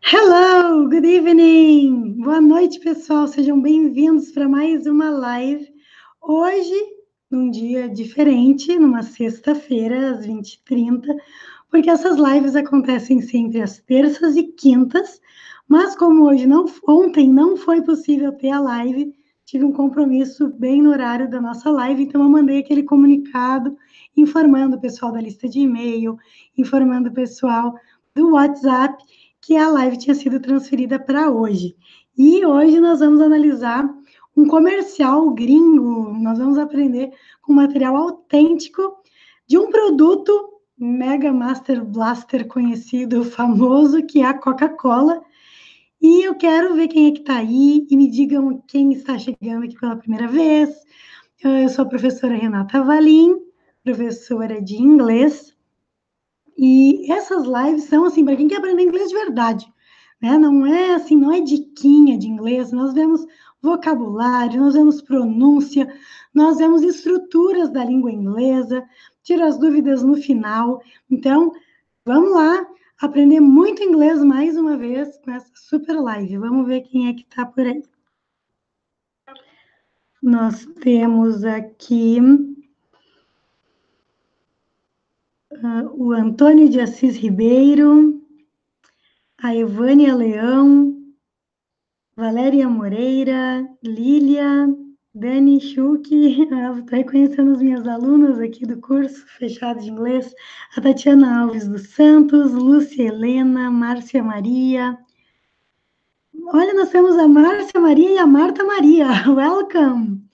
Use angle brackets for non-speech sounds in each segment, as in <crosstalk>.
Hello, good evening. Boa noite, pessoal. Sejam bem-vindos para mais uma live. Hoje, num dia diferente, numa sexta-feira, às 20h30, porque essas lives acontecem sempre às terças e quintas, mas como hoje não, ontem não foi possível ter a live, tive um compromisso bem no horário da nossa live, então eu mandei aquele comunicado informando o pessoal da lista de e-mail, informando o pessoal do WhatsApp que a live tinha sido transferida para hoje. E hoje nós vamos analisar um comercial gringo, nós vamos aprender com material autêntico de um produto Mega Master Blaster conhecido, <laughs> famoso, que é a Coca-Cola. E eu quero ver quem é que está aí e me digam quem está chegando aqui pela primeira vez. Eu sou a professora Renata Valim, professora de inglês. E essas lives são assim para quem quer aprender inglês de verdade, né? Não é assim, não é diquinha de inglês. Nós vemos vocabulário, nós vemos pronúncia, nós vemos estruturas da língua inglesa, tira as dúvidas no final. Então, vamos lá aprender muito inglês mais uma vez com essa super live. Vamos ver quem é que está por aí. Nós temos aqui uh, o Antônio de Assis Ribeiro, a Evânia Leão, Valéria Moreira, Lília, Dani Schuch, <laughs> estou reconhecendo as minhas alunas aqui do curso fechado de inglês, a Tatiana Alves dos Santos, Lúcia Helena, Márcia Maria. Olha, nós temos a Márcia Maria e a Marta Maria. <laughs> Welcome!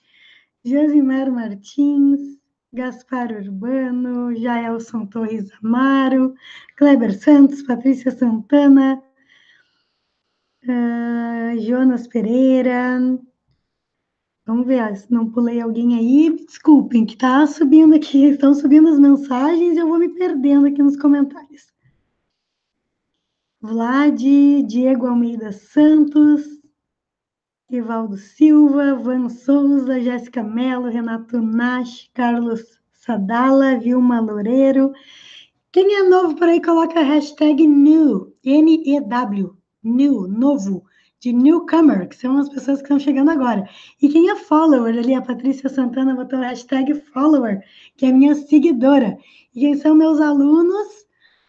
Josimar Martins, Gaspar Urbano, Jaelson Torres Amaro, Kleber Santos, Patrícia Santana, uh, Jonas Pereira, Vamos ver se não pulei alguém aí. Desculpem, que está subindo aqui, <laughs> estão subindo as mensagens e eu vou me perdendo aqui nos comentários. Vlad, Diego Almeida Santos, Evaldo Silva, Van Souza, Jéssica Mello, Renato Nash, Carlos Sadala, Vilma Loureiro. Quem é novo por aí, coloca a hashtag new, N-E-W, new, novo de newcomer, que são as pessoas que estão chegando agora. E quem é follower ali, a Patrícia Santana botou a hashtag follower, que é minha seguidora. E quem são meus alunos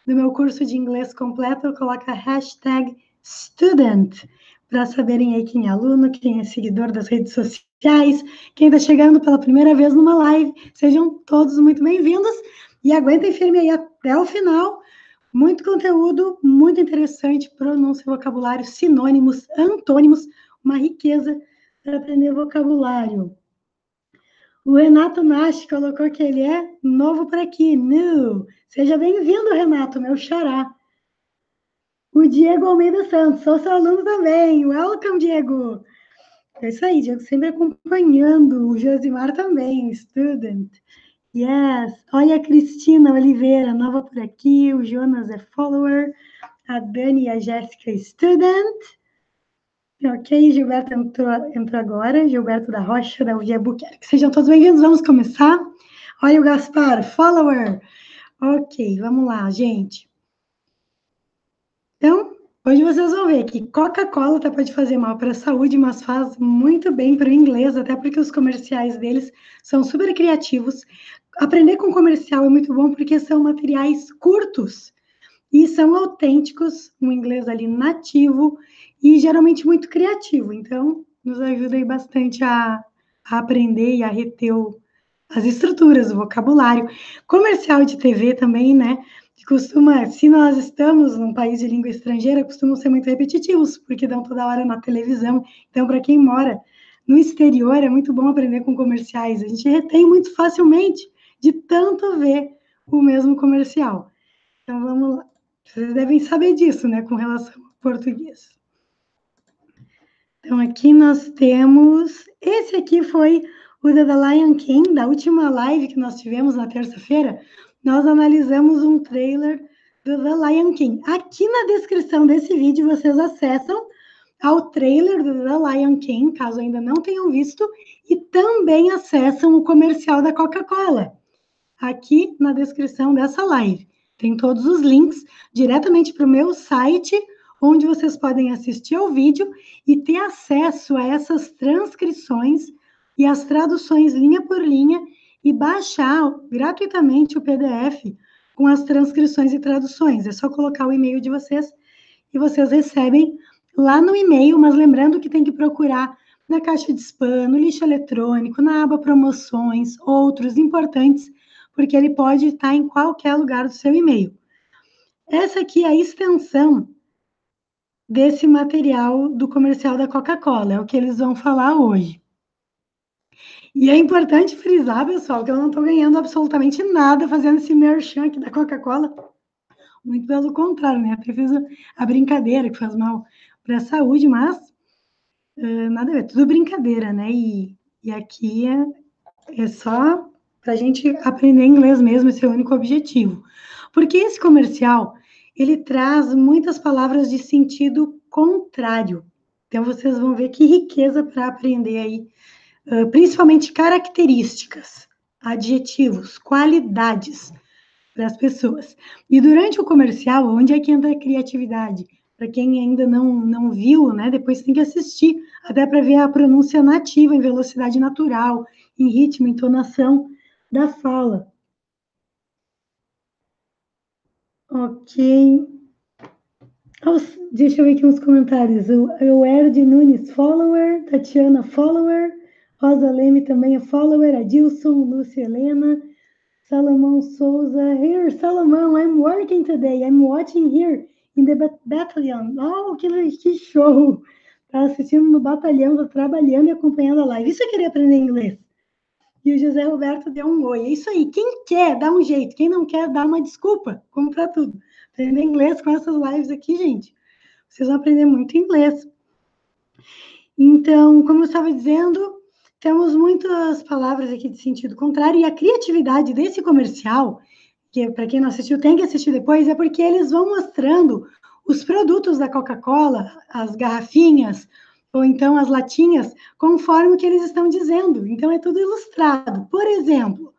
do meu curso de inglês completo, eu coloco a hashtag student, para saberem aí quem é aluno, quem é seguidor das redes sociais, quem está chegando pela primeira vez numa live. Sejam todos muito bem-vindos e aguentem firme aí até o final, muito conteúdo, muito interessante, pronúncia, vocabulário, sinônimos, antônimos, uma riqueza para aprender vocabulário. O Renato Nash colocou que ele é novo por aqui, new. Seja bem-vindo, Renato, meu xará. O Diego Almeida Santos, sou seu aluno também. Welcome, Diego. É isso aí, Diego, sempre acompanhando. O Josimar também, student. Yes. Olha a Cristina Oliveira, nova por aqui. O Jonas é follower. A Dani e a Jéssica, student. Ok, Gilberto entrou, entrou agora. Gilberto da Rocha, da UG. Sejam todos bem-vindos. Vamos começar. Olha o Gaspar, follower. Ok, vamos lá, gente. Então, Hoje vocês vão ver que Coca-Cola até pode fazer mal para a saúde, mas faz muito bem para o inglês, até porque os comerciais deles são super criativos. Aprender com comercial é muito bom porque são materiais curtos e são autênticos, um inglês ali nativo e geralmente muito criativo. Então, nos ajuda aí bastante a, a aprender e a reter o, as estruturas, o vocabulário. Comercial de TV também, né? Costuma, se nós estamos num país de língua estrangeira, costumam ser muito repetitivos, porque dão toda hora na televisão. Então, para quem mora no exterior, é muito bom aprender com comerciais. A gente retém muito facilmente de tanto ver o mesmo comercial. Então, vamos lá. Vocês devem saber disso, né, com relação ao português. Então, aqui nós temos. Esse aqui foi o da The Lion King, da última live que nós tivemos na terça-feira nós analisamos um trailer do The Lion King. Aqui na descrição desse vídeo vocês acessam ao trailer do The Lion King, caso ainda não tenham visto, e também acessam o comercial da Coca-Cola. Aqui na descrição dessa live. Tem todos os links diretamente para o meu site, onde vocês podem assistir ao vídeo e ter acesso a essas transcrições e as traduções linha por linha e baixar gratuitamente o PDF com as transcrições e traduções. É só colocar o e-mail de vocês e vocês recebem lá no e-mail, mas lembrando que tem que procurar na caixa de spam, no lixo eletrônico, na aba promoções, outros importantes, porque ele pode estar em qualquer lugar do seu e-mail. Essa aqui é a extensão desse material do comercial da Coca-Cola, é o que eles vão falar hoje. E é importante frisar, pessoal, que eu não estou ganhando absolutamente nada fazendo esse merchan aqui da Coca-Cola. Muito pelo contrário, né? Até fiz a brincadeira que faz mal para a saúde, mas uh, nada a ver, tudo brincadeira, né? E, e aqui é, é só para a gente aprender inglês mesmo, esse é o único objetivo. Porque esse comercial, ele traz muitas palavras de sentido contrário. Então, vocês vão ver que riqueza para aprender aí, principalmente características, adjetivos, qualidades para as pessoas. E durante o comercial, onde é que entra a criatividade? Para quem ainda não, não viu, né, depois tem que assistir, até para ver a pronúncia nativa em velocidade natural, em ritmo, entonação da fala. Ok. Deixa eu ver aqui uns comentários. O Erd Nunes, follower. Tatiana, follower. Rosa Leme também é follower. Adilson, Lúcia Helena. Salomão Souza. Here, Salomão, I'm working today. I'm watching here in the battalion. Oh, que, que show! Tá assistindo no batalhão, tá trabalhando e acompanhando a live. Isso eu queria aprender inglês. E o José Roberto deu um oi. É isso aí. Quem quer, dá um jeito. Quem não quer, dá uma desculpa. Como para tudo. Aprender inglês com essas lives aqui, gente. Vocês vão aprender muito inglês. Então, como eu estava dizendo, temos muitas palavras aqui de sentido contrário. E a criatividade desse comercial, que para quem não assistiu tem que assistir depois, é porque eles vão mostrando os produtos da Coca-Cola, as garrafinhas, ou então as latinhas, conforme o que eles estão dizendo. Então é tudo ilustrado. Por exemplo,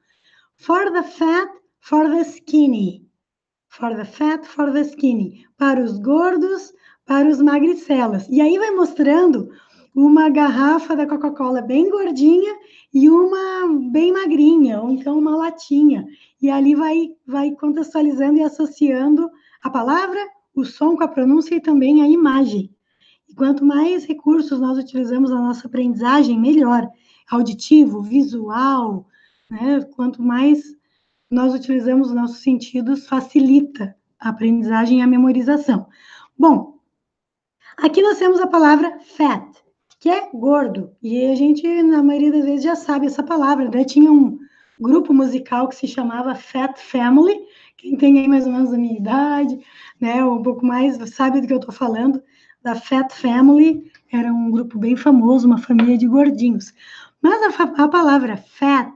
for the fat, for the skinny. For the fat, for the skinny. Para os gordos, para os magricelas. E aí vai mostrando uma garrafa da Coca-Cola bem gordinha e uma bem magrinha, ou então uma latinha. E ali vai, vai contextualizando e associando a palavra, o som com a pronúncia e também a imagem. E quanto mais recursos nós utilizamos na nossa aprendizagem, melhor. Auditivo, visual, né? Quanto mais nós utilizamos os nossos sentidos, facilita a aprendizagem e a memorização. Bom, aqui nós temos a palavra fat, que é gordo. E a gente, na maioria das vezes, já sabe essa palavra. Né? Tinha um grupo musical que se chamava Fat Family. Quem tem aí mais ou menos a minha idade, né, um pouco mais, sabe do que eu estou falando da Fat Family, era um grupo bem famoso, uma família de gordinhos. Mas a, a palavra fat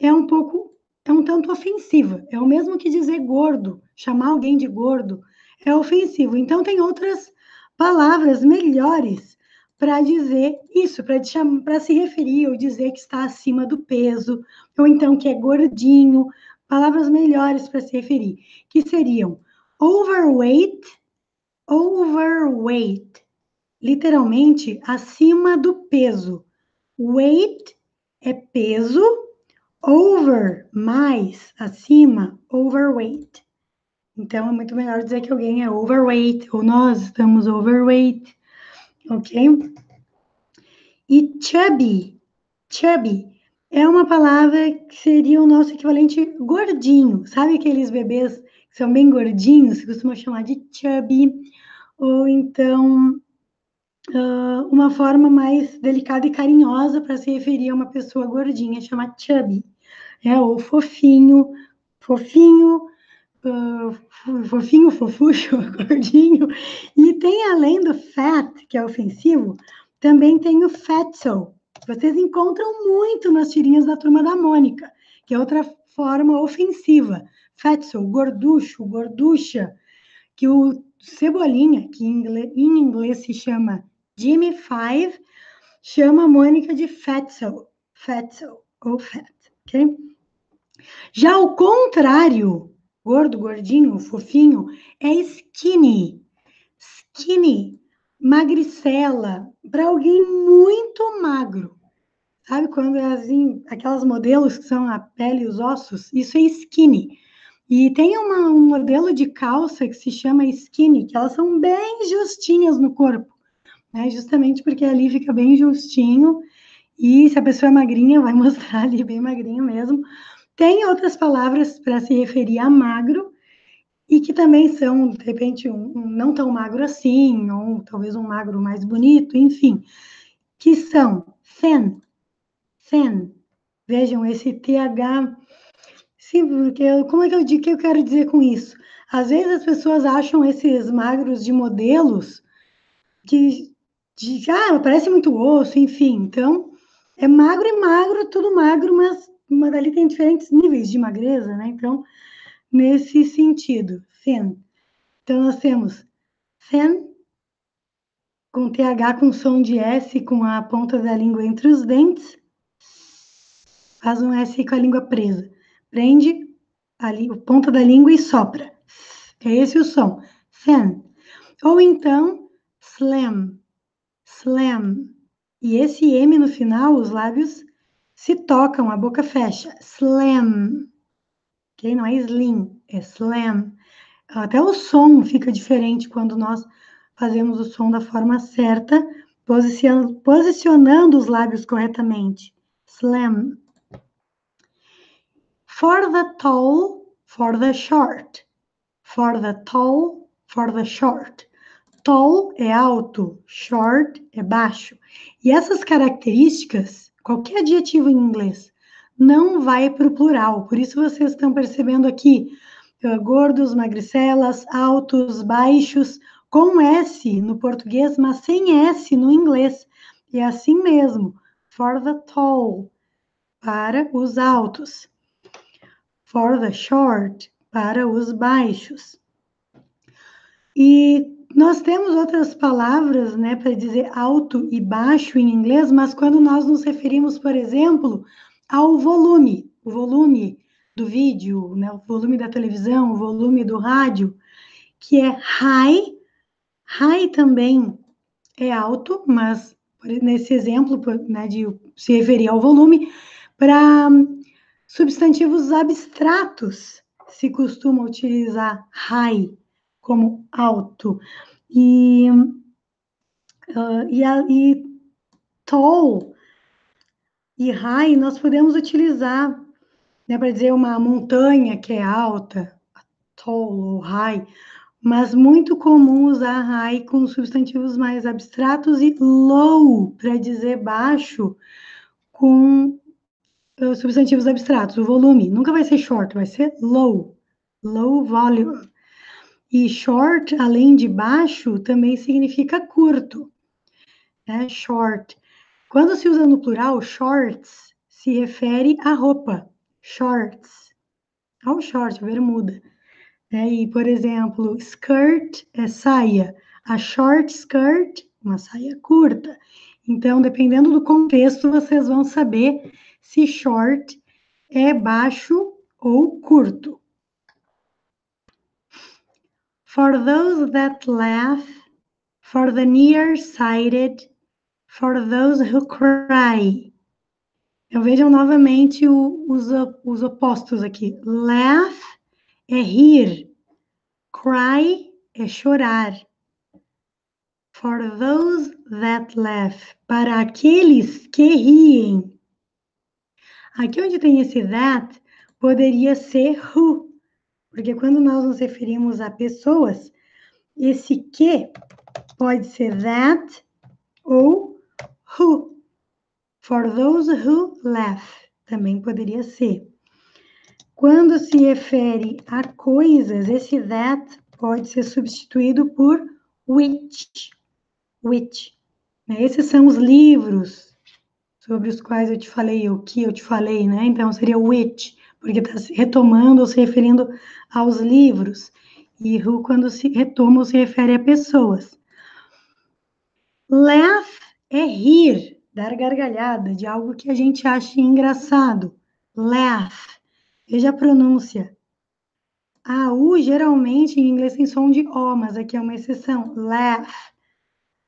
é um pouco, é um tanto ofensiva. É o mesmo que dizer gordo, chamar alguém de gordo é ofensivo. Então tem outras palavras melhores para dizer isso, para se referir ou dizer que está acima do peso, ou então que é gordinho, palavras melhores para se referir, que seriam overweight overweight, literalmente acima do peso. Weight é peso, over, mais, acima, overweight. Então é muito melhor dizer que alguém é overweight ou nós estamos overweight, ok? E chubby, chubby é uma palavra que seria o nosso equivalente gordinho. Sabe aqueles bebês que são bem gordinhos, se costuma chamar de chubby? ou então uh, uma forma mais delicada e carinhosa para se referir a uma pessoa gordinha, chama chubby, é, ou fofinho, fofinho, uh, fofinho, fofucho, <laughs> gordinho, e tem além do fat, que é ofensivo, também tem o fatso, vocês encontram muito nas tirinhas da Turma da Mônica, que é outra forma ofensiva, fatso, gorducho, gorducha, que o Cebolinha, que em inglês, em inglês se chama Jimmy Five, chama a Mônica de Fatso, Fatso ou Fat, ok? Já o contrário, gordo, gordinho, fofinho, é skinny. skinny, magricela, para alguém muito magro. Sabe quando é assim, aquelas modelos que são a pele e os ossos? Isso é skinny. E tem uma, um modelo de calça que se chama skinny, que elas são bem justinhas no corpo, né? Justamente porque ali fica bem justinho. E se a pessoa é magrinha, vai <laughs> mostrar ali bem magrinho mesmo. Tem outras palavras para se referir a magro, e que também são, de repente, um, um, não tão magro assim, ou talvez um magro mais bonito, enfim, que são thin, thin. Vejam esse TH. Sim, porque como é que eu digo que eu quero dizer com isso? Às vezes as pessoas acham esses magros de modelos que de, ah, parece muito osso, enfim. Então, é magro e magro, tudo magro, mas, mas ali tem diferentes níveis de magreza, né? Então, nesse sentido, thin. Então, nós temos thin, com TH com som de S, com a ponta da língua entre os dentes, faz um S com a língua presa. Prende a, a ponta da língua e sopra. É esse o som. Thin. Ou então, slam. Slam. E esse M no final, os lábios se tocam, a boca fecha. Slam ok? Não é slim, é slam. Até o som fica diferente quando nós fazemos o som da forma certa, posicionando os lábios corretamente. Slam. For the tall, for the short. For the tall, for the short. Tall é alto, short é baixo. E essas características, qualquer adjetivo em inglês, não vai para o plural. Por isso vocês estão percebendo aqui uh, gordos, magricelas, altos, baixos, com S no português, mas sem S no inglês. E é assim mesmo. For the tall, para os altos. For the short, para os baixos. E nós temos outras palavras, né, para dizer alto e baixo em inglês, mas quando nós nos referimos, por exemplo, ao volume, o volume do vídeo, né, o volume da televisão, o volume do rádio, que é high. High também é alto, mas nesse exemplo né, de se referir ao volume, para substantivos abstratos se costuma utilizar high como alto. E, uh, e, a, e tall e high nós podemos utilizar né, para dizer uma montanha que é alta, tall ou high, mas muito comum usar high com substantivos mais abstratos e low para dizer baixo com uh, substantivos abstratos. O volume nunca vai ser short, vai ser low, low volume. E short, além de baixo, também significa curto, né? Short. Quando se usa no plural, shorts se refere à roupa, shorts, ao short, bermuda. Né? E, por exemplo, skirt é saia, a short skirt, uma saia curta. Então, dependendo do contexto, vocês vão saber se short é baixo ou curto. For those that laugh, for the near-sighted, for those who cry. Então, vejam novamente o, os, os opostos aqui. Laugh é rir. Cry é chorar. For those that laugh. Para aqueles que riem. Aqui onde tem esse that, poderia ser who. Porque quando nós nos referimos a pessoas, esse que pode ser that ou who. For those who laugh, também poderia ser. Quando se refere a coisas, esse that pode ser substituído por which. Which. Esses são os livros sobre os quais eu te falei, o que eu te falei, né? Então seria which, porque está se retomando ou se referindo aos livros. E who, quando se retoma ou se refere a pessoas. Laugh é rir, dar gargalhada de algo que a gente acha engraçado. Laugh. Veja a pronúncia. A U geralmente em inglês tem som de O, mas aqui é uma exceção. Laugh.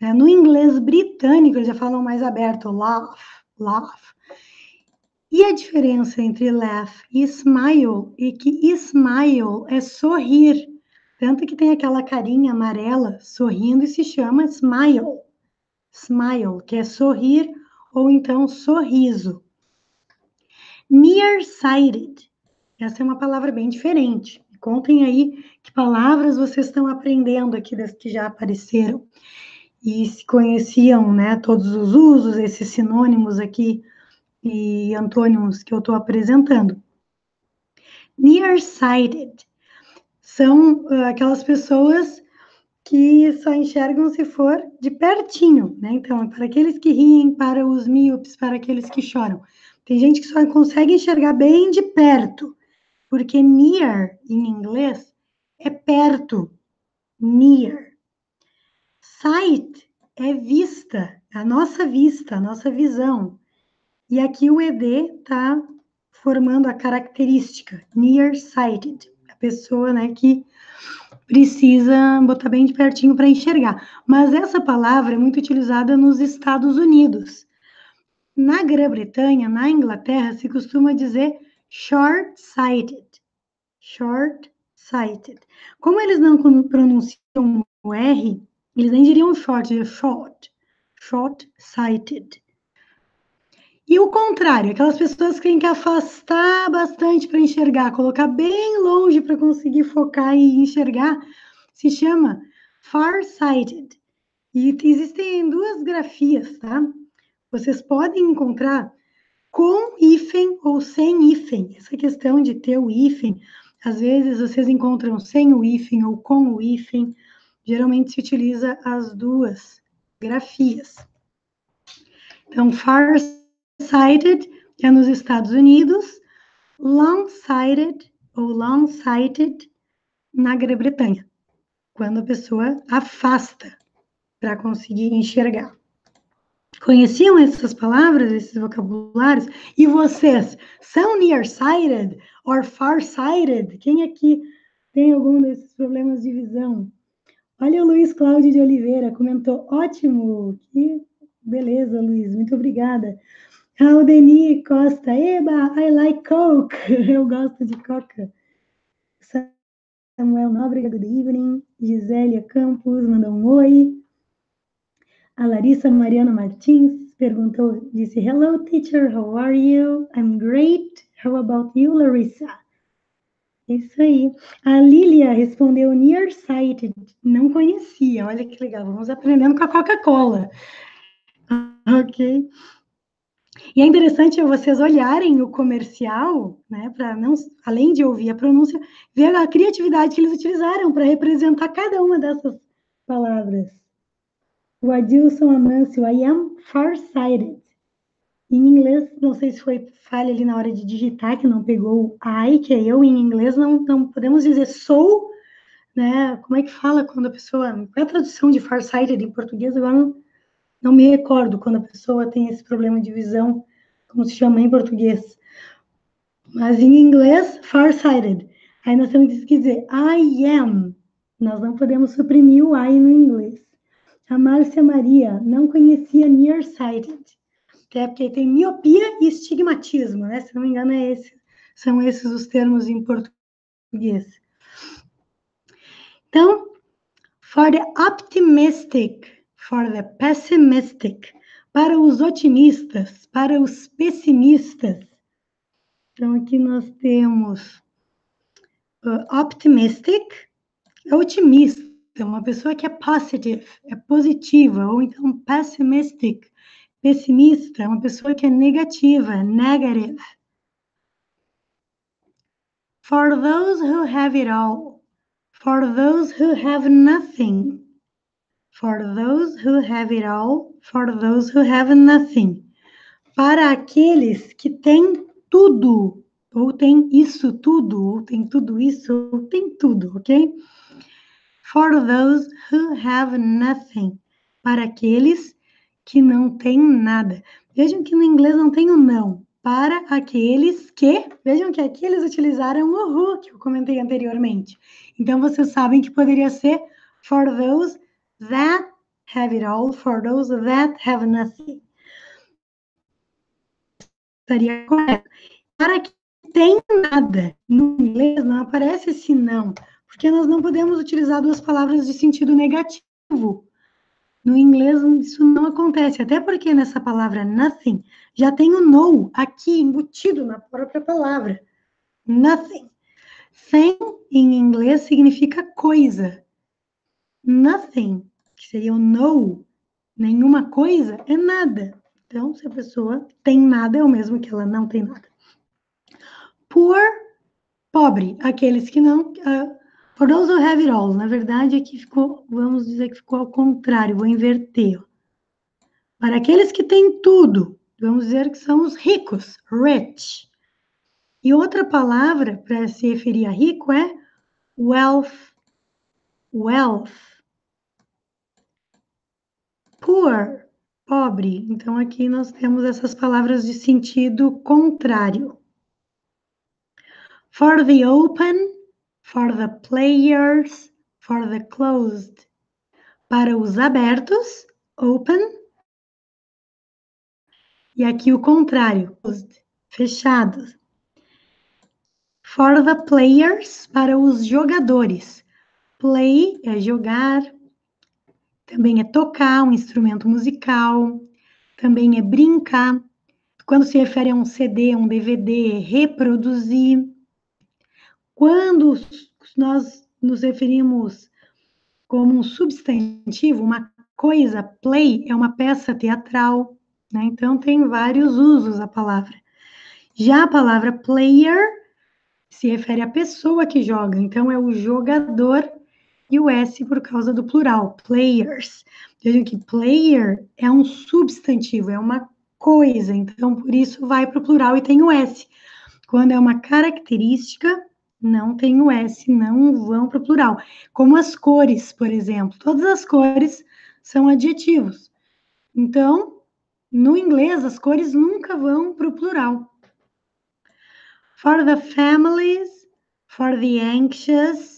É, no inglês britânico eles já falam mais aberto. Laugh, laugh. E a diferença entre laugh e smile é que smile é sorrir. Tanto que tem aquela carinha amarela sorrindo e se chama smile. Smile, que é sorrir ou então sorriso. Nearsighted. Essa é uma palavra bem diferente. Contem aí que palavras vocês estão aprendendo aqui das que já apareceram e se conheciam, né, todos os usos, esses sinônimos aqui e antônimos que eu estou apresentando. Nearsighted são uh, aquelas pessoas que só enxergam se for de pertinho, né? Então, para aqueles que riem, para os míopes, para aqueles que choram. Tem gente que só consegue enxergar bem de perto, porque near em inglês é perto, near. Sight é vista, a nossa vista, a nossa visão. E aqui o ED está formando a característica near-sighted, a pessoa né, que precisa botar bem de pertinho para enxergar. Mas essa palavra é muito utilizada nos Estados Unidos. Na Grã-Bretanha, na Inglaterra, se costuma dizer short-sighted. Short-sighted. Como eles não pronunciam o R, eles nem diriam short, é short. Short-sighted. E o contrário, aquelas pessoas que têm que afastar bastante para enxergar, colocar bem longe para conseguir focar e enxergar, se chama far-sighted. E existem duas grafias, tá? Vocês podem encontrar com hífen ou sem hífen. Essa questão de ter o hífen, às vezes vocês encontram sem o hífen ou com o hífen. Geralmente se utiliza as duas grafias. Então, far-sighted é nos Estados Unidos, long-sighted ou long-sighted na Grã-Bretanha, quando a pessoa afasta para conseguir enxergar. Conheciam essas palavras, esses vocabulários? E vocês são nearsighted or farsighted? Quem aqui tem algum desses problemas de visão? Olha o Luiz Cláudio de Oliveira, comentou, ótimo, que beleza, Luiz, muito obrigada. Aldeni Costa, eba, I like Coke, <laughs> eu gosto de coca. Samuel Nóbrega, good evening. Gisélia Campos, mandou um oi. A Larissa Mariana Martins perguntou, disse, Hello teacher, how are you? I'm great. How about you, Larissa? Isso aí. A Lilia respondeu nearsighted. Não conhecia. Olha que legal. Vamos aprendendo com a Coca-Cola. Ok. E é interessante vocês olharem o comercial, né, para não, além de ouvir a pronúncia, ver a criatividade que eles utilizaram para representar cada uma dessas palavras. O Adilson Amâncio, I am farsighted. Em inglês, não sei se foi falha ali na hora de digitar, que não pegou I, que é eu, em inglês não, não podemos dizer sou, né? Como é que fala quando a pessoa. Qual é a tradução de farsighted em português? Agora não, não me recordo quando a pessoa tem esse problema de visão, como se chama em português. Mas em inglês, farsighted. Aí nós temos que dizer I am. Nós não podemos suprimir o I no inglês. A Márcia Maria não conhecia nearsighted, até porque tem miopia e estigmatismo, né? Se não me engano, é esse, são esses os termos em português. Então, for the optimistic, for the pessimistic, para os otimistas, para os pessimistas. Então, aqui nós temos uh, optimistic, é otimista é uma pessoa que é positive, é positiva, ou então pessimistic, pessimista, é uma pessoa que é negativa, negative. For those who have it all, for those who have nothing, for those who have it all, for those who have nothing. Para aqueles que têm tudo, ou tem isso tudo, ou tem tudo isso, ou tem tudo, ok? For those who have nothing. Para aqueles que não têm nada. Vejam que no inglês não tem o não. para aqueles que, vejam que aqui eles utilizaram o who, que eu comentei anteriormente. Então, vocês sabem que poderia ser for those that have it all, for those that have nothing. Estaria correto. Para que tem nada, no inglês não aparece esse não, porque nós não podemos utilizar duas palavras de sentido negativo. No inglês, isso não acontece, até porque nessa palavra nothing já tem o no aqui embutido na própria palavra. Nothing. Thing em inglês significa coisa. Nothing, que seria o no, nenhuma coisa, é nada. Então, se a pessoa tem nada, é o mesmo que ela não tem nada. Poor, pobre, aqueles que não. Uh, For those who have it all, na verdade aqui ficou, vamos dizer que ficou ao contrário, vou inverter. Para aqueles que têm tudo, vamos dizer que são os ricos, rich. E outra palavra para se referir a rico é wealth, wealth. Poor, pobre. Então aqui nós temos essas palavras de sentido contrário. For the open, for the players, for the closed. Para os abertos, open. E aqui o contrário, closed, fechados. For the players, para os jogadores. Play é jogar, também é tocar um instrumento musical, também é brincar. Quando se refere a um CD, um DVD, é reproduzir. Quando nós nos referimos como um substantivo, uma coisa, play é uma peça teatral, né? Então tem vários usos a palavra. Já a palavra player se refere à pessoa que joga, então é o jogador e o S por causa do plural, players. Vejam que player é um substantivo, é uma coisa, então por isso vai para o plural e tem o S. Quando é uma característica, não tem o S, não vão para o plural. Como as cores, por exemplo. Todas as cores são adjetivos. Então, no inglês, as cores nunca vão para o plural. For the families, for the anxious,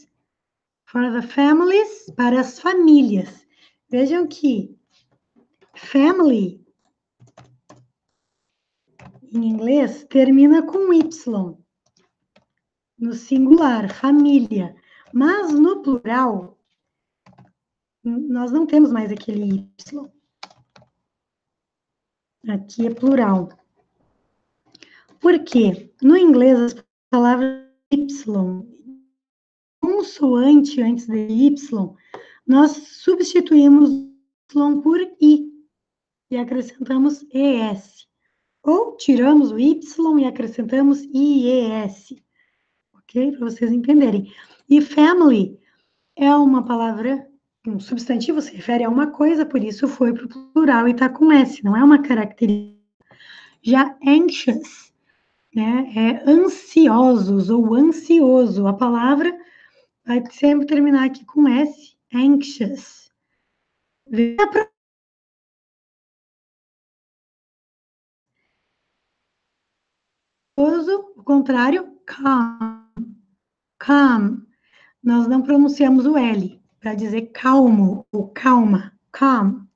for the families, para as famílias. Vejam que family, em inglês, termina com Y no singular, família. Mas no plural, nós não temos mais aquele Y. Aqui é plural. Por quê? No inglês, as palavras Y, consoante antes de Y, nós substituímos Y por I e acrescentamos ES. Ou tiramos o Y e acrescentamos IES ok? Para vocês entenderem. E family é uma palavra, um substantivo, se refere a uma coisa, por isso foi para o plural e está com S, não é uma característica. Já anxious, né, é ansiosos ou ansioso. A palavra vai sempre terminar aqui com S, anxious. O contrário, calm calm. Nós não pronunciamos o L para dizer calmo ou calma, calm.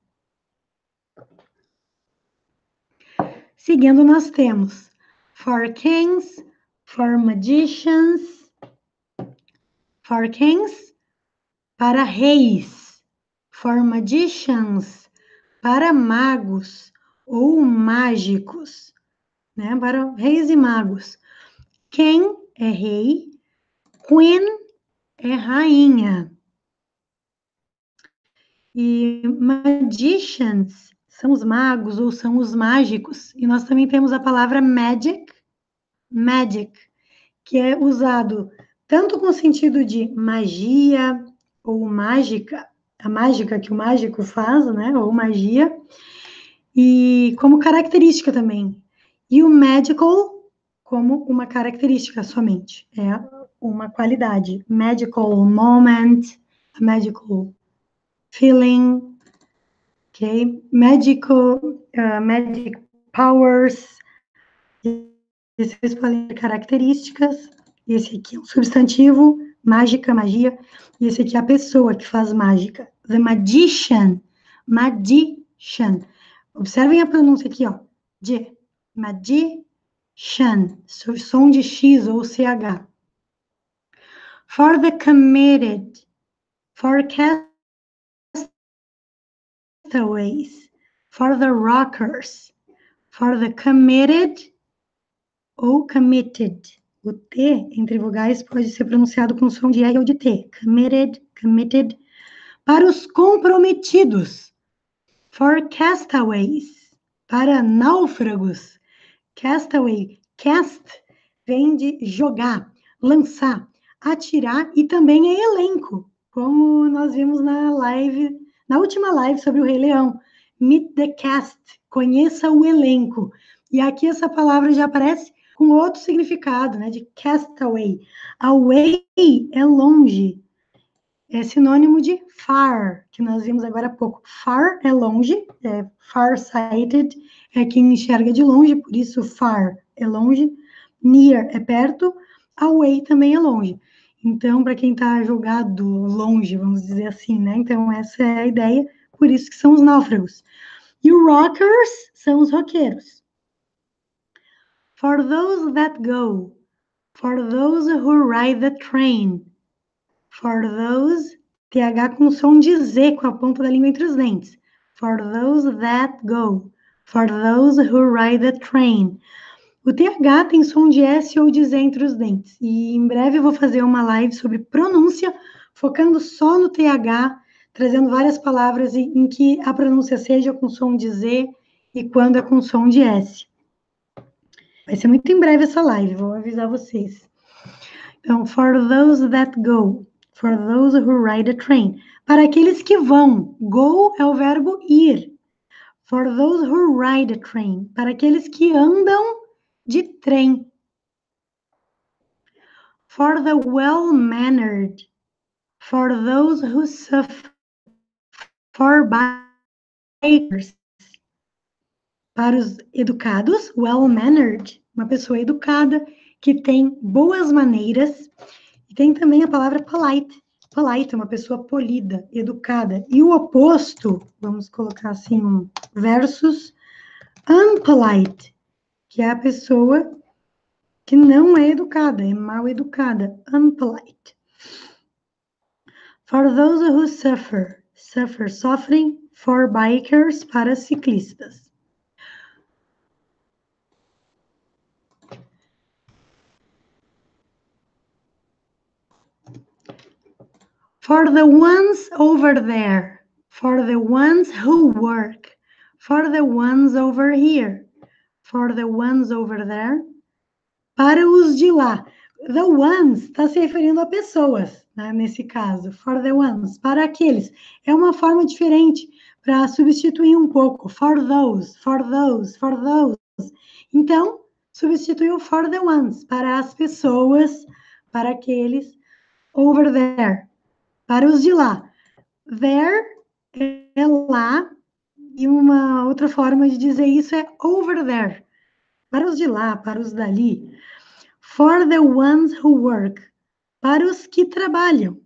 Seguindo, nós temos for kings, for magicians, for kings, para reis, for magicians, para magos ou mágicos, né? Para reis e magos. Quem é rei Queen é rainha. E magicians são os magos ou são os mágicos. E nós também temos a palavra magic, magic, que é usado tanto com o sentido de magia ou mágica, a mágica que o mágico faz, né, ou magia, e como característica também. E o magical como uma característica somente. É uma qualidade. Magical moment, magical feeling, ok? Magical, uh, magic powers, Esses podem ter características. Esse aqui é um substantivo, mágica, magia. E esse aqui é a pessoa que faz mágica. The magician. Magician. Observem a pronúncia aqui, ó. De. Magician. Som de X ou CH. For the committed. For castaways. For the rockers. For the committed ou committed. O T entre vogais pode ser pronunciado com som de R ou de T. Committed, committed. Para os comprometidos. For castaways. Para náufragos. Castaway. Cast vem de jogar, lançar, atirar e também é elenco, como nós vimos na live, na última live sobre o Rei Leão. Meet the cast. Conheça o elenco. E aqui essa palavra já aparece com outro significado, né, de castaway. Away é longe, é sinônimo de far, que nós vimos agora há pouco. Far é longe, é far-sighted, é quem enxerga de longe, por isso far é longe, near é perto, away também é longe. Então, para quem está jogado longe, vamos dizer assim, né? Então, essa é a ideia, por isso que são os náufragos. E os rockers são os roqueiros. For those that go, for those who ride the train, for those, TH com som de Z com a ponta da língua entre os dentes. For those that go, for those who ride the train. O TH tem som de S ou de Z entre os dentes. E em breve eu vou fazer uma live sobre pronúncia, focando só no TH, trazendo várias palavras em que a pronúncia seja com som de Z e quando é com som de S. Vai ser muito em breve essa live, vou avisar vocês. Então, for those that go, for those who ride a train. Para aqueles que vão, go é o verbo ir. For those who ride a train. Para aqueles que andam de trem. For the well-mannered. For those who suffer. For bikers para os educados, well-mannered, uma pessoa educada, que tem boas maneiras, e tem também a palavra polite, polite, uma pessoa polida, educada. E o oposto, vamos colocar assim, versus unpolite, que é a pessoa que não é educada, é mal educada, unpolite. For those who suffer, suffer, sofrem, for bikers, para ciclistas. For the ones over there, for the ones who work, for the ones over here, for the ones over there, para os de lá. The ones está se referindo a pessoas, né, nesse caso. For the ones, para aqueles. É uma forma diferente para substituir um pouco. For those, for those, for those. Então, substituiu for the ones, para as pessoas, para aqueles over there para os de lá. There é lá, e uma outra forma de dizer isso é over there. Para os de lá, para os dali. For the ones who work. Para os que trabalham.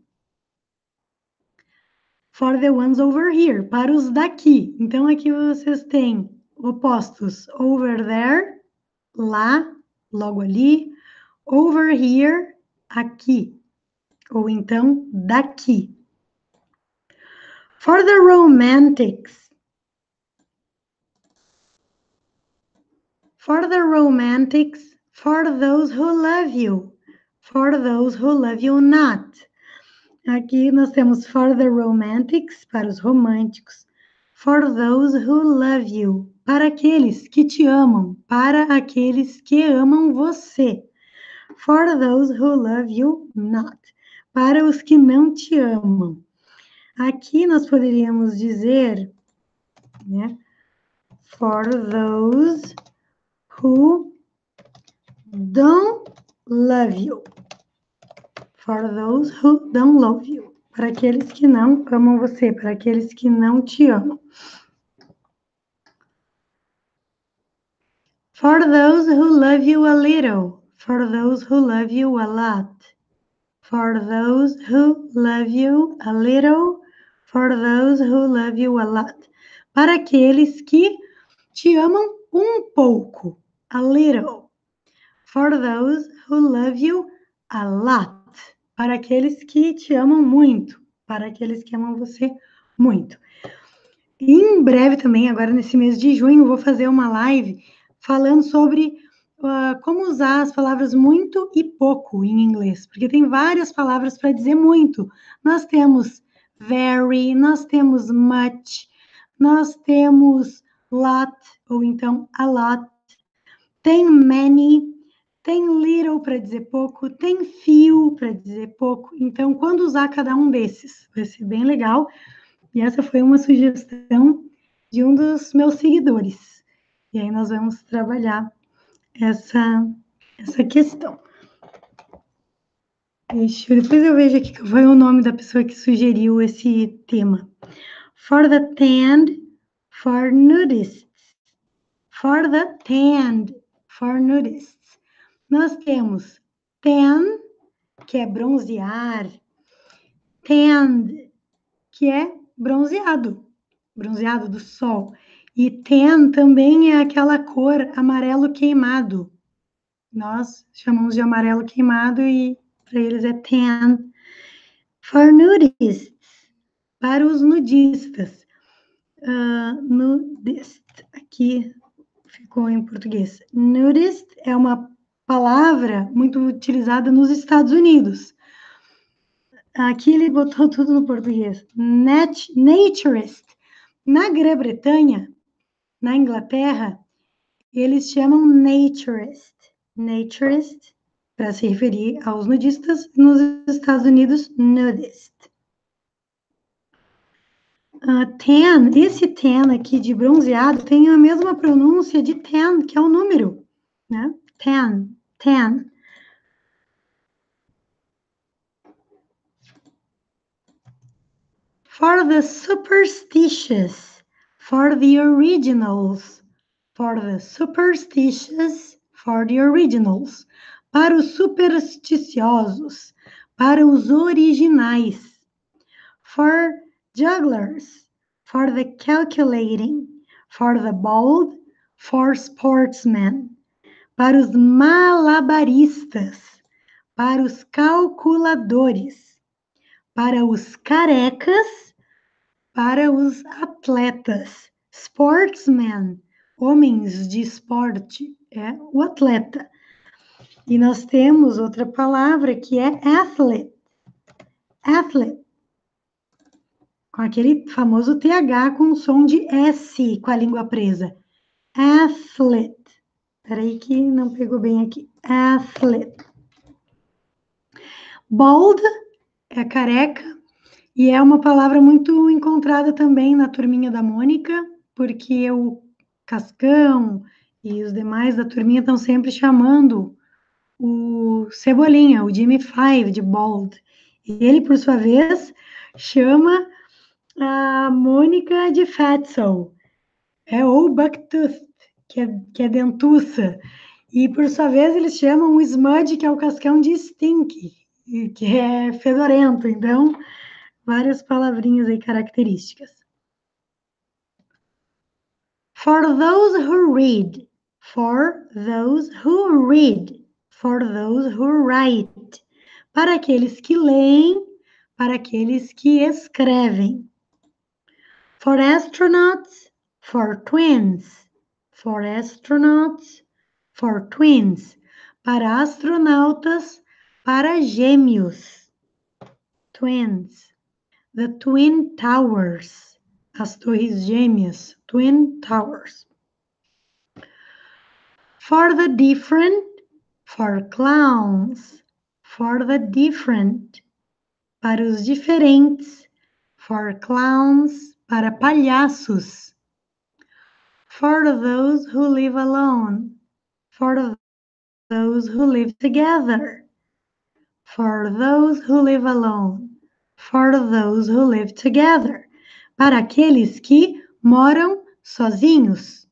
For the ones over here. Para os daqui. Então, aqui vocês têm opostos. Over there, lá, logo ali. Over here, aqui ou então daqui. For the romantics. For the romantics, for those who love you, for those who love you not. Aqui nós temos for the romantics, para os românticos, for those who love you, para aqueles que te amam, para aqueles que amam você. For those who love you not para os que não te amam. Aqui nós poderíamos dizer, né? For those who don't love you. For those who don't love you. Para aqueles que não amam você, para aqueles que não te amam. For those who love you a little, for those who love you a lot. For those who love you a little, for those who love you a lot. Para aqueles que te amam um pouco, a little. For those who love you a lot. Para aqueles que te amam muito, para aqueles que amam você muito. Em breve também, agora nesse mês de junho, vou fazer uma live falando sobre uh, como usar as palavras muito e pouco em inglês, porque tem várias palavras para dizer muito. Nós temos very, nós temos much, nós temos lot, ou então a lot, tem many, tem little para dizer pouco, tem few para dizer pouco. Então, quando usar cada um desses, vai ser bem legal. E essa foi uma sugestão de um dos meus seguidores. E aí nós vamos trabalhar essa, essa questão. Deixa, depois eu vejo aqui qual foi o nome da pessoa que sugeriu esse tema. For the tanned, for nudists. For the tanned, for nudists. Nós temos tan, que é bronzear, tanned, que é bronzeado, bronzeado do sol. E tan também é aquela cor amarelo queimado. Nós chamamos de amarelo queimado e para eles é tan. For nudists, para os nudistas. Uh, nudist, aqui ficou em português. Nudist é uma palavra muito utilizada nos Estados Unidos. Aqui ele botou tudo no português. Nat naturist. Na Grã-Bretanha, na Inglaterra, eles chamam naturist. Naturist, para se referir aos nudistas. Nos Estados Unidos, nudist. Uh, ten, esse ten aqui de bronzeado tem a mesma pronúncia de ten, que é o número, né? Ten, ten. for the superstitious, for the originals, for the superstitious, for the originals, para os supersticiosos, para os originais, for jugglers, for the calculating, for the bold, for sportsmen, para os malabaristas, para os calculadores, para os carecas para os atletas, sportsmen, homens de esporte, é o atleta. E nós temos outra palavra que é athlete. Athlete. Com aquele famoso TH com som de S com a língua presa. Athlete. Peraí que não pegou bem aqui. Athlete. Bald é careca, e é uma palavra muito encontrada também na turminha da Mônica, porque o Cascão e os demais da turminha estão sempre chamando o Cebolinha, o Jimmy Five de Bald. E ele, por sua vez, chama a Mônica de Fatso, é, ou Bucktooth, que é, que é dentuça. E, por sua vez, eles chamam o Smudge, que é o cascão, de Stink, que é fedorento. Então, várias palavrinhas aí características. For those who read, for those who read, for those who write. Para aqueles que leem, para aqueles que escrevem. For astronauts, for twins. For astronauts, for twins. Para astronautas, para gêmeos. Twins. The Twin Towers, as to his genius, Twin Towers. For the different, for clowns, for the different, para os diferentes, for clowns, para palhaços. For those who live alone, for those who live together, for those who live alone for those who live together, para aqueles que moram sozinhos.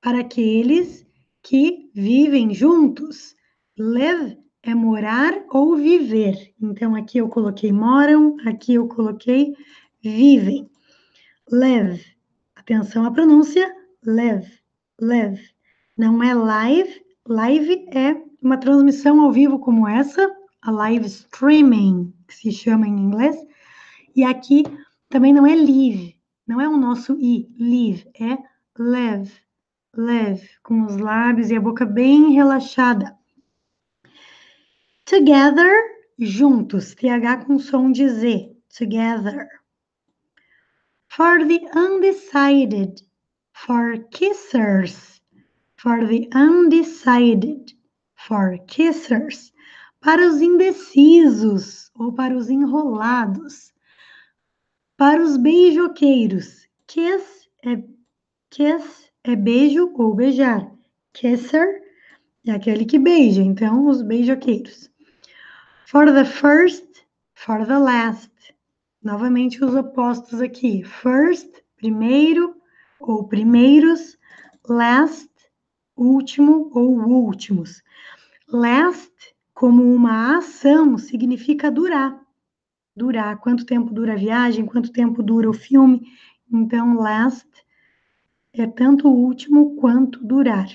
para aqueles que vivem juntos. Live é morar ou viver. Então, aqui eu coloquei moram, aqui eu coloquei vivem. Live. Atenção à pronúncia. Live. Live. Não é live. Live é uma transmissão ao vivo como essa, a live streaming, que se chama em inglês. E aqui também não é live, não é o nosso i, live, é live, live, com os lábios e a boca bem relaxada. Together, juntos, TH com som de Z, together. For the undecided, for kissers, for the undecided, for kissers. Para os indecisos ou para os enrolados. Para os beijoqueiros. Kiss é, kiss é beijo ou beijar. Kisser é aquele que beija, então os beijoqueiros. For the first, for the last. Novamente os opostos aqui. First, primeiro ou primeiros. Last, último ou últimos. Last, como uma ação, significa durar. Durar. Quanto tempo dura a viagem, quanto tempo dura o filme. Então, last é tanto o último quanto durar.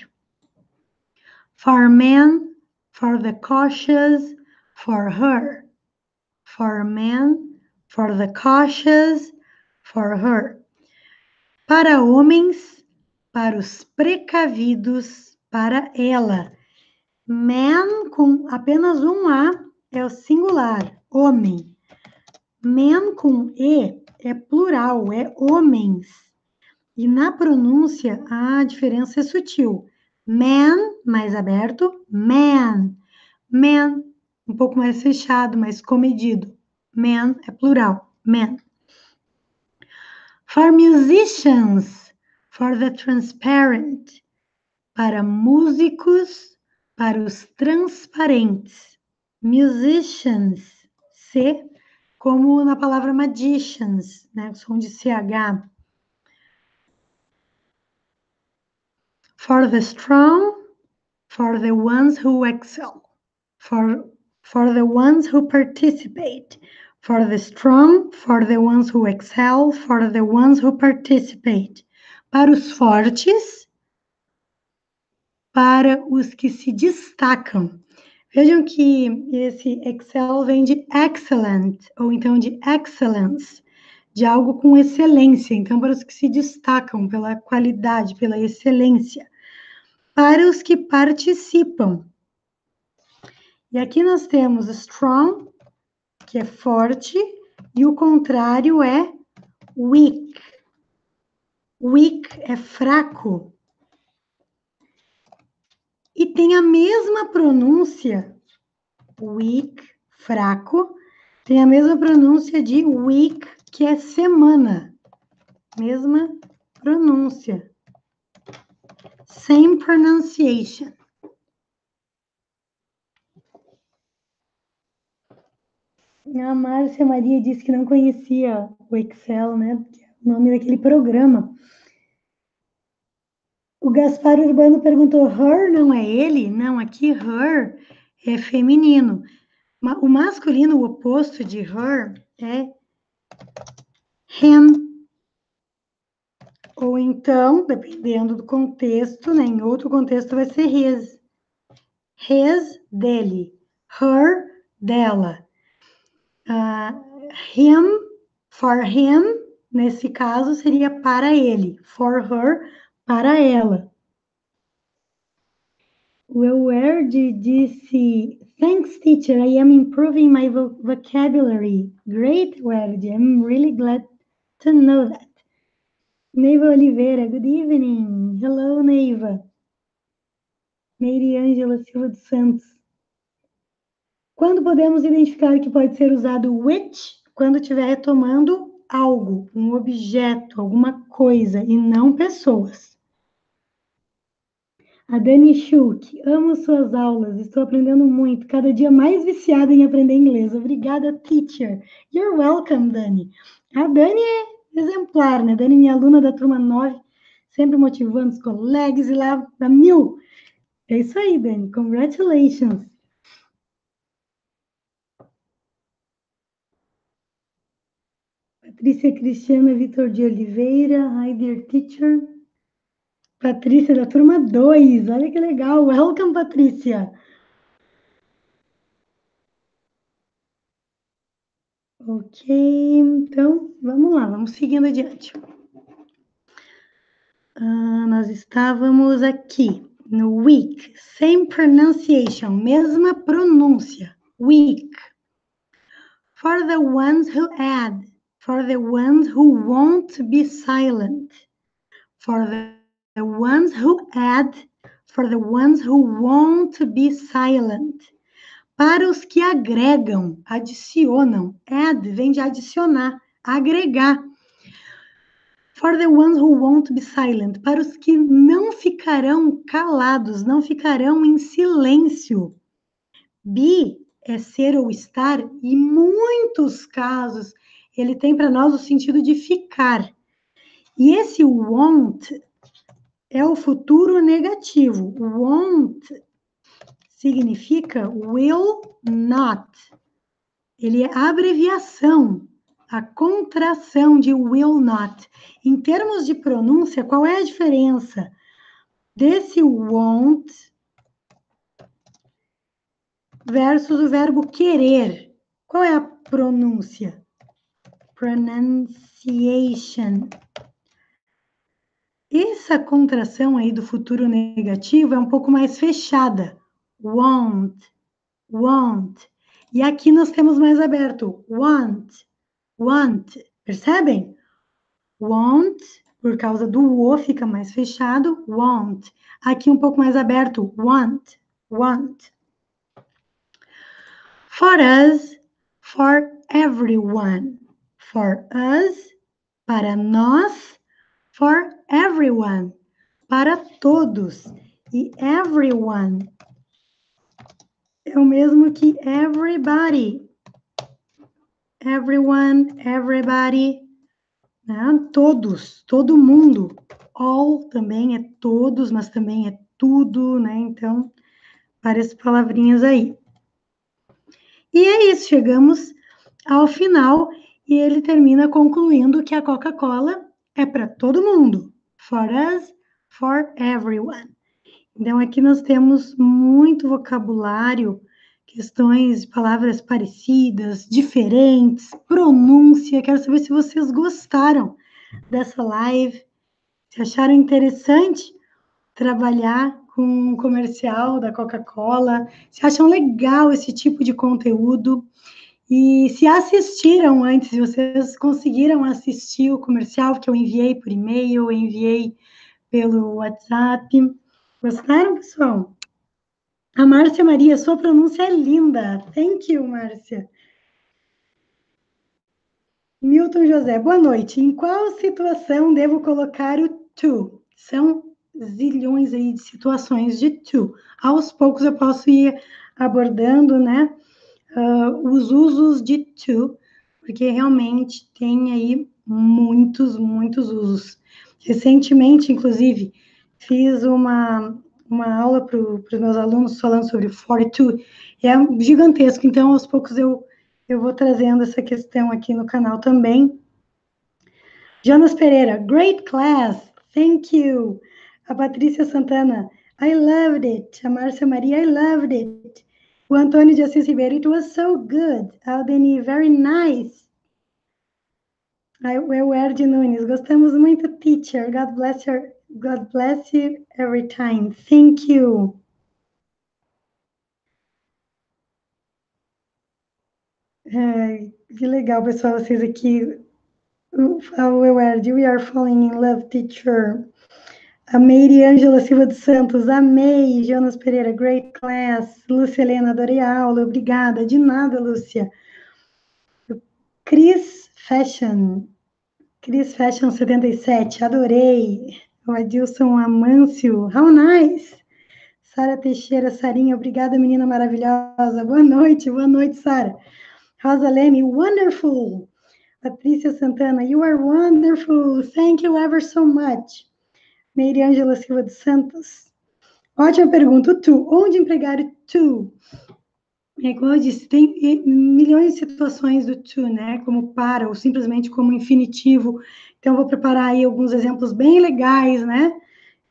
For men, for the cautious, for her. For men, for the cautious, for her. Para homens, para os precavidos, para ela. Man com apenas um A é o singular, homem. Men com E é plural, é homens. E na pronúncia a diferença é sutil. Man, mais aberto, man. Man, um pouco mais fechado, mais comedido. Man é plural, man. For musicians, for the transparent. Para músicos, para os transparentes. Musicians, C, como na palavra magicians, né? Som de CH. For the strong, for the ones who excel, for, for the ones who participate, for the strong, for the ones who excel, for the ones who participate. Para os fortes, para os que se destacam. Vejam que esse Excel vem de excellent, ou então de excellence, de algo com excelência. Então, para os que se destacam pela qualidade, pela excelência. Para os que participam. E aqui nós temos strong, que é forte, e o contrário é weak. Weak é fraco e tem a mesma pronúncia, week, fraco, tem a mesma pronúncia de week, que é semana. Mesma pronúncia. Same pronunciation. A Márcia Maria disse que não conhecia o Excel, né? É o nome daquele programa. O Gaspar Urbano perguntou: her não é ele? Não, aqui her é feminino. O masculino, o oposto de her, é him. Ou então, dependendo do contexto, né, em outro contexto vai ser his. His, dele. Her, dela. Uh, him, for him, nesse caso, seria para ele. For her, para ela. O Word disse, Thanks, teacher. I am improving my vo vocabulary. Great, Word. I'm really glad to know that. Neiva Oliveira, good evening. Hello, Neiva. Meire Ângela Silva dos Santos. Quando podemos identificar que pode ser usado which? Quando estiver retomando algo, um objeto, alguma coisa, e não pessoas. A Dani Schuch, amo suas aulas, estou aprendendo muito, cada dia mais viciada em aprender inglês. Obrigada, teacher. You're welcome, Dani. A Dani é exemplar, né? Dani, minha aluna da turma 9, sempre motivando os colegas e lá para mil. É isso aí, Dani. Congratulations. Patrícia Cristiana Vitor de Oliveira, hi dear teacher. Patrícia da turma 2, olha que legal. Welcome, Patrícia. Ok, então vamos lá, vamos seguindo adiante. Uh, nós estávamos aqui no week, same pronunciation, mesma pronúncia, week. For the ones who add, for the ones who want to be silent, for the, the ones who add, for the ones who want to be silent. Para os que agregam, adicionam, add vem de adicionar, agregar. For the ones who won't be silent, para os que não ficarão calados, não ficarão em silêncio. Be é ser ou estar, e muitos casos ele tem para nós o sentido de ficar. E esse won't é o futuro negativo. Won't significa will not. Ele é abreviação, a contração de will not. Em termos de pronúncia, qual é a diferença desse won't versus o verbo querer? Qual é a pronúncia? Pronunciation. Essa contração aí do futuro negativo é um pouco mais fechada won't, won't. E aqui nós temos mais aberto, want, want. Percebem? Want, por causa do o, fica mais fechado, won't. Aqui um pouco mais aberto, want, want. For us, for everyone. For us, para nós, for everyone, para todos. E everyone é o mesmo que everybody. Everyone, everybody, né? todos, todo mundo. All também é todos, mas também é tudo, né? Então, várias palavrinhas aí. E é isso, chegamos ao final e ele termina concluindo que a Coca-Cola é para todo mundo. For us, for everyone. Então, aqui nós temos muito vocabulário, questões de palavras parecidas, diferentes, pronúncia. Quero saber se vocês gostaram dessa live, se acharam interessante trabalhar com o comercial da Coca-Cola, se acham legal esse tipo de conteúdo. E se assistiram antes, se vocês conseguiram assistir o comercial que eu enviei por e-mail, eu enviei pelo WhatsApp. Gostaram, pessoal? A Márcia Maria, sua pronúncia é linda. Thank you, Márcia. Milton José, boa noite. Em qual situação devo colocar o to? São zilhões aí de situações de to. Aos poucos eu posso ir abordando, né, uh, os usos de to, porque realmente tem aí muitos, muitos usos. Recentemente, inclusive, fiz uma, uma aula para os meus alunos falando sobre 42, é gigantesco, então aos poucos eu, eu vou trazendo essa questão aqui no canal também. Jonas Pereira, great class, thank you. A Patrícia Santana, I loved it. A Márcia Maria, I loved it. O Antônio de Assis Ribeiro, it was so good. Aldeni, very nice. O Erd Nunes, gostamos muito, teacher. God bless your God bless you every time. Thank you. Que legal, pessoal, vocês aqui. O Ewerd, we are falling in love, teacher. Amei, Ângela Silva dos Santos, amei. Jonas Pereira, great class. Lúcia Helena, adorei a aula, obrigada. De nada, Lúcia. Cris Fashion, Cris Fashion 77, adorei. O Adilson Amâncio, how nice! Sara Teixeira, Sarinha, obrigada, menina maravilhosa. Boa noite, boa noite, Sara. Rosa Leme, wonderful. Patrícia Santana, you are wonderful. Thank you ever so much. Ângela Silva dos Santos. Ótima pergunta. O to. Onde empregar o to? É, como eu disse, tem milhões de situações do to, né? Como para, ou simplesmente como infinitivo. Então, vou preparar aí alguns exemplos bem legais, né?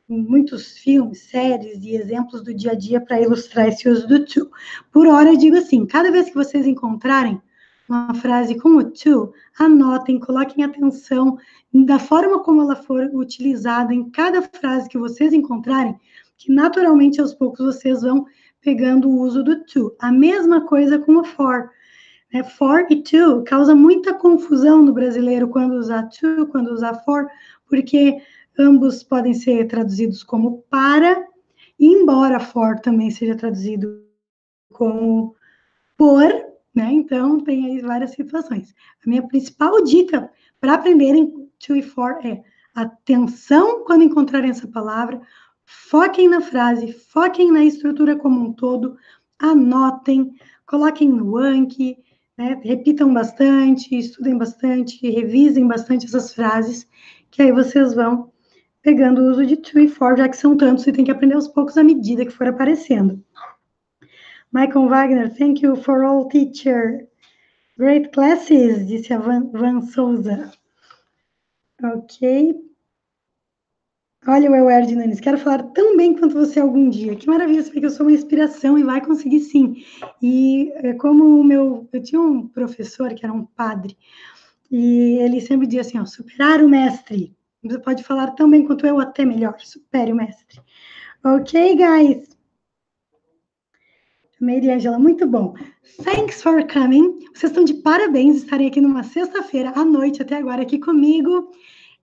Muitos filmes, séries e exemplos do dia a dia para ilustrar esse uso do to. Por hora, eu digo assim: cada vez que vocês encontrarem uma frase com o to, anotem, coloquem atenção da forma como ela for utilizada em cada frase que vocês encontrarem, que naturalmente aos poucos vocês vão pegando o uso do to. A mesma coisa com o for. Né? For e to causa muita confusão no brasileiro quando usar to, quando usar for, porque ambos podem ser traduzidos como para, embora for também seja traduzido como por, né? Então tem aí várias situações. A minha principal dica para aprenderem to e for é atenção quando encontrarem essa palavra, Foquem na frase, foquem na estrutura como um todo, anotem, coloquem no Anki, né, repitam bastante, estudem bastante, revisem bastante essas frases, que aí vocês vão pegando o uso de to e for, já que são tantos e tem que aprender aos poucos à medida que for aparecendo. Michael Wagner, thank you for all teacher. Great classes, disse a Van, Van Souza. Ok. Olha o Elwer Nunes, quero falar tão bem quanto você algum dia. Que maravilha saber que eu sou uma inspiração e vai conseguir sim. E é como o meu. Eu tinha um professor que era um padre, e ele sempre dizia assim: ó, superar o mestre. Você pode falar tão bem quanto eu, até melhor. Supere o mestre. Ok, guys? Mary Angela, muito bom. Thanks for coming. Vocês estão de parabéns estarem aqui numa sexta-feira à noite até agora aqui comigo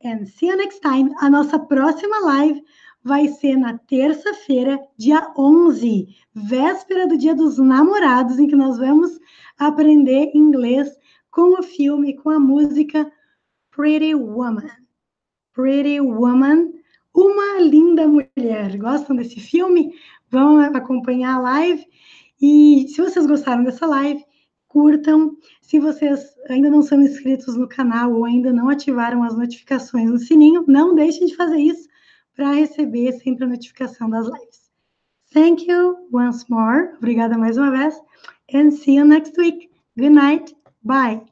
and see you next time. A nossa próxima live vai ser na terça-feira, dia 11, véspera do Dia dos Namorados, em que nós vamos aprender inglês com o filme, com a música Pretty Woman. Pretty Woman, uma linda mulher. Gostam desse filme? Vão acompanhar a live. E se vocês gostaram dessa live, curtam. Se vocês ainda não são inscritos no canal ou ainda não ativaram as notificações no sininho, não deixem de fazer isso para receber sempre a notificação das lives. Thank you once more. Obrigada mais uma vez. And see you next week. Good night. Bye.